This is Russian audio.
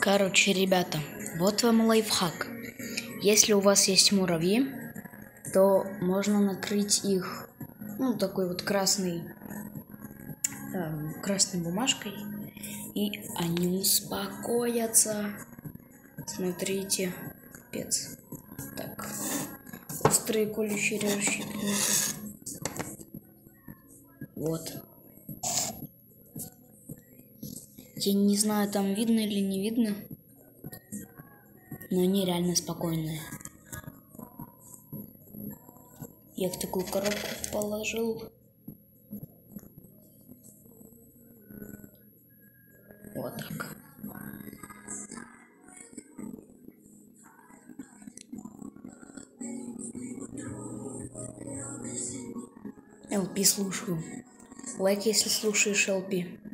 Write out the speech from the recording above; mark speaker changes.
Speaker 1: Короче, ребята, вот вам лайфхак. Если у вас есть муравьи, то можно накрыть их, ну, такой вот красной, э, красной бумажкой, и они успокоятся. Смотрите, пец. Так, острые колющие режущие Вот. Я не знаю, там видно или не видно, но они реально спокойные. Я в такую коробку положил. Вот так. LP слушаю. Лайк, если слушаешь LP.